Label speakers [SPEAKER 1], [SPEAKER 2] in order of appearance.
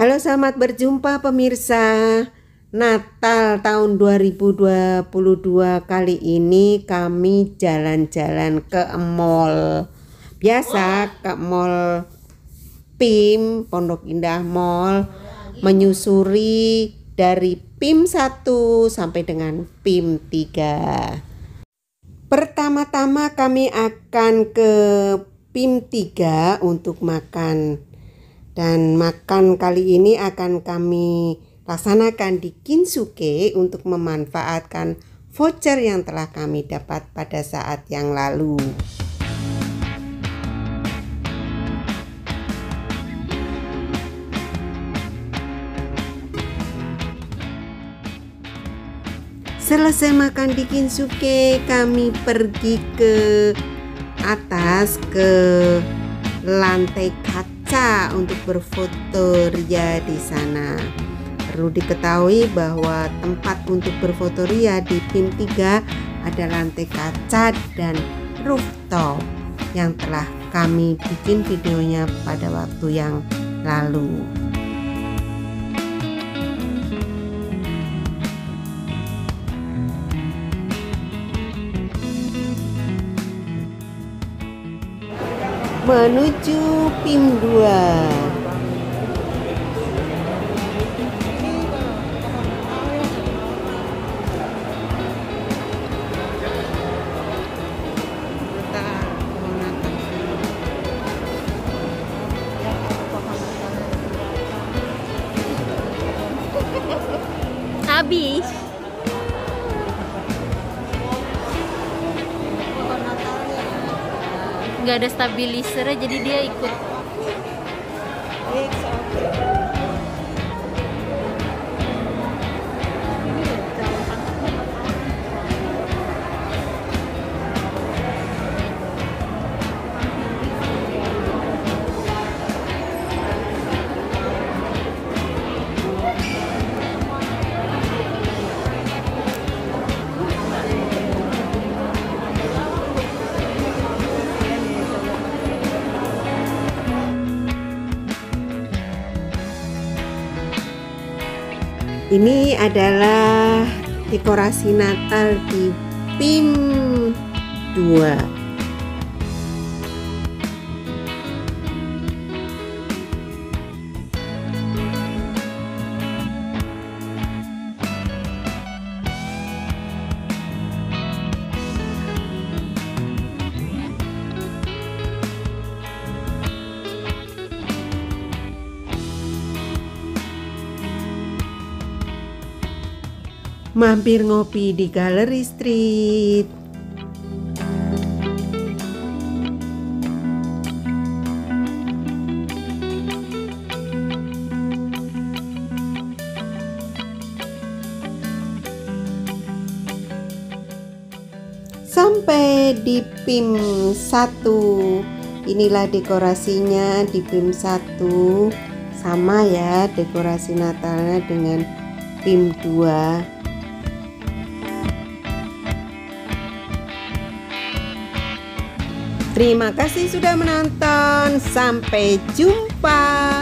[SPEAKER 1] Halo selamat berjumpa pemirsa. Natal tahun 2022 kali ini kami jalan-jalan ke mall. Biasa ke mall PIM Pondok Indah Mall Menyusuri dari PIM 1 sampai dengan PIM 3 Pertama-tama kami akan ke PIM 3 untuk makan dan makan kali ini akan kami laksanakan di Kinsuke untuk memanfaatkan voucher yang telah kami dapat pada saat yang lalu. Selesai makan di Kinsuke, kami pergi ke atas ke lantai kaca kaca untuk berfoto ria di sana. Perlu diketahui bahwa tempat untuk berfoto ria di PIM 3 ada lantai kaca dan rooftop yang telah kami bikin videonya pada waktu yang lalu. Menuju PIM 2
[SPEAKER 2] habis nggak ada stabilizer jadi dia ikut
[SPEAKER 1] Ini adalah dekorasi Natal di PIM 2 mampir ngopi di Gallery Street. Sampai di PIM 1 Inilah dekorasinya di PIM 1 Sama ya dekorasi Natalnya dengan PIM 2 Terima kasih sudah menonton. Sampai jumpa.